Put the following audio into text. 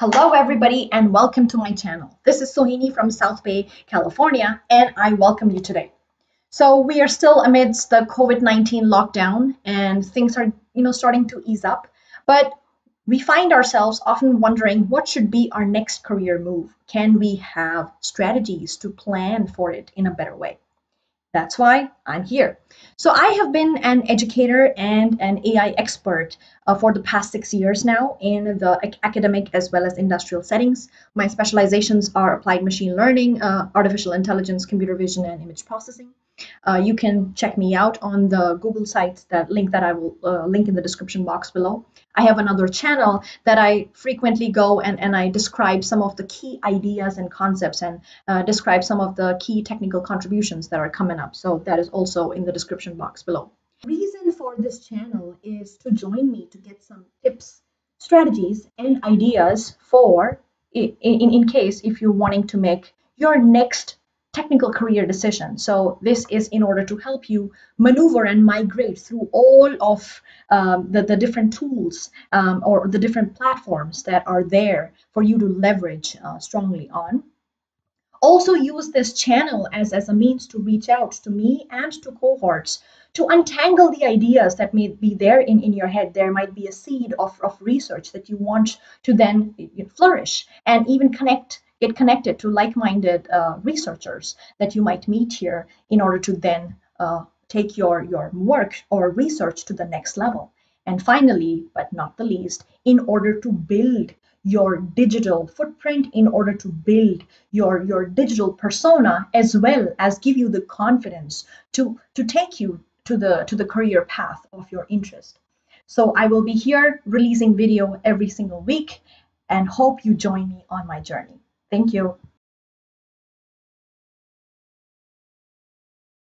Hello everybody and welcome to my channel. This is Sohini from South Bay, California and I welcome you today. So we are still amidst the COVID-19 lockdown and things are, you know, starting to ease up, but we find ourselves often wondering what should be our next career move? Can we have strategies to plan for it in a better way? That's why I'm here. So I have been an educator and an AI expert uh, for the past six years now in the academic as well as industrial settings. My specializations are applied machine learning, uh, artificial intelligence, computer vision, and image processing. Uh, you can check me out on the Google site, that link that I will uh, link in the description box below. I have another channel that I frequently go and, and I describe some of the key ideas and concepts and uh, describe some of the key technical contributions that are coming up. So that is also in the description box below. Reason for this channel is to join me to get some tips, strategies, and ideas for in, in, in case if you're wanting to make your next technical career decision. So this is in order to help you maneuver and migrate through all of um, the, the different tools um, or the different platforms that are there for you to leverage uh, strongly on. Also use this channel as, as a means to reach out to me and to cohorts to untangle the ideas that may be there in, in your head. There might be a seed of, of research that you want to then flourish and even connect get connected to like-minded uh, researchers that you might meet here in order to then uh, take your, your work or research to the next level. And finally, but not the least, in order to build your digital footprint, in order to build your, your digital persona, as well as give you the confidence to, to take you to the, to the career path of your interest. So I will be here releasing video every single week and hope you join me on my journey. Thank you.